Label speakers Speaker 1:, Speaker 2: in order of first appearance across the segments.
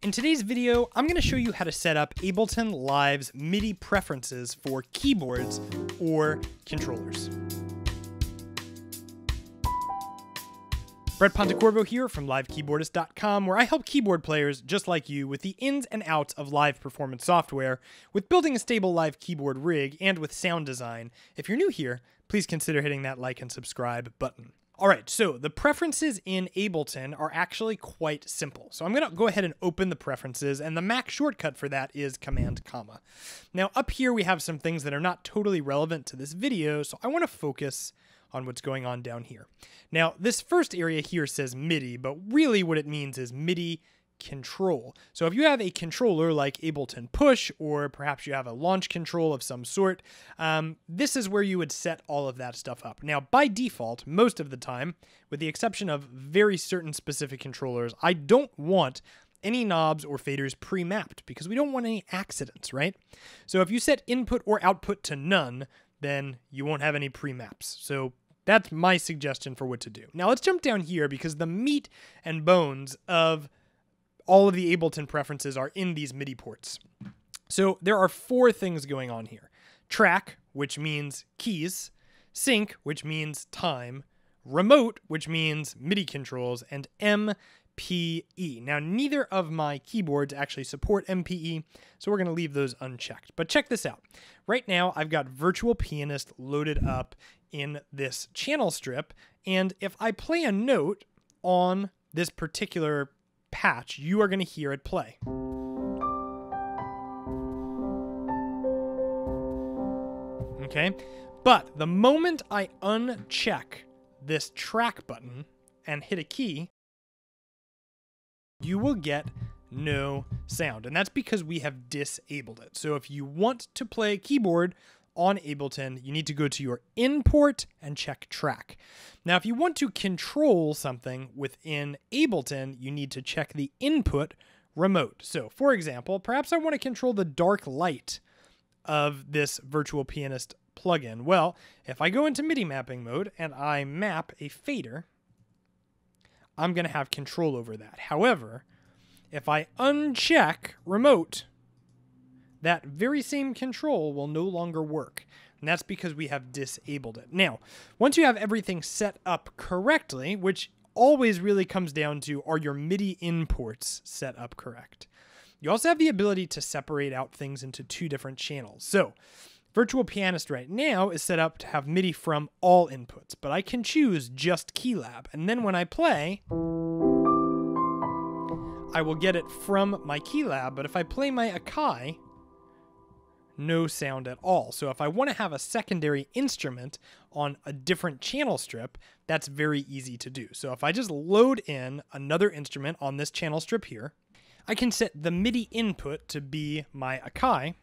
Speaker 1: In today's video, I'm going to show you how to set up Ableton Live's MIDI preferences for keyboards or controllers. Brett Pontecorvo here from LiveKeyboardist.com, where I help keyboard players just like you with the ins and outs of live performance software, with building a stable live keyboard rig, and with sound design. If you're new here, please consider hitting that like and subscribe button. All right, so the preferences in Ableton are actually quite simple. So I'm to go ahead and open the preferences, and the Mac shortcut for that is Command Comma. Now up here we have some things that are not totally relevant to this video, so I want to focus on what's going on down here. Now this first area here says MIDI, but really what it means is MIDI control. So if you have a controller like Ableton Push, or perhaps you have a launch control of some sort, um, this is where you would set all of that stuff up. Now, by default, most of the time, with the exception of very certain specific controllers, I don't want any knobs or faders pre-mapped because we don't want any accidents, right? So if you set input or output to none, then you won't have any pre-maps. So that's my suggestion for what to do. Now let's jump down here because the meat and bones of all of the Ableton preferences are in these MIDI ports. So there are four things going on here track, which means keys, sync, which means time, remote, which means MIDI controls, and MPE. Now, neither of my keyboards actually support MPE, so we're going to leave those unchecked. But check this out. Right now, I've got Virtual Pianist loaded up in this channel strip, and if I play a note on this particular patch, you are going to hear it play. Okay? But the moment I uncheck this track button and hit a key, you will get no sound. And that's because we have disabled it. So if you want to play keyboard on Ableton, you need to go to your input and check track. Now, if you want to control something within Ableton, you need to check the input remote. So, for example, perhaps I want to control the dark light of this virtual pianist plugin. Well, if I go into MIDI mapping mode and I map a fader, I'm going to have control over that. However, if I uncheck remote, that very same control will no longer work. And that's because we have disabled it. Now, once you have everything set up correctly, which always really comes down to are your MIDI inputs set up correct? You also have the ability to separate out things into two different channels. So, Virtual Pianist right now is set up to have MIDI from all inputs, but I can choose just Keylab. And then when I play, I will get it from my Keylab, but if I play my Akai, no sound at all. So if I want to have a secondary instrument on a different channel strip, that's very easy to do. So if I just load in another instrument on this channel strip here, I can set the MIDI input to be my Akai.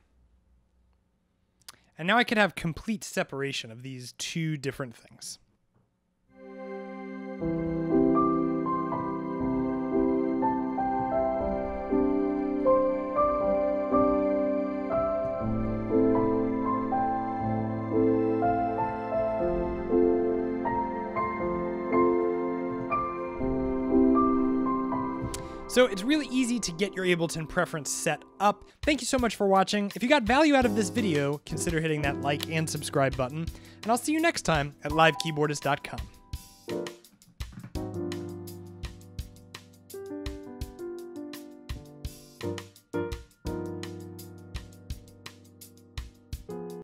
Speaker 1: And now I could have complete separation of these two different things. So it's really easy to get your Ableton preference set up. Thank you so much for watching. If you got value out of this video, consider hitting that like and subscribe button. And I'll see you next time at livekeyboardist.com.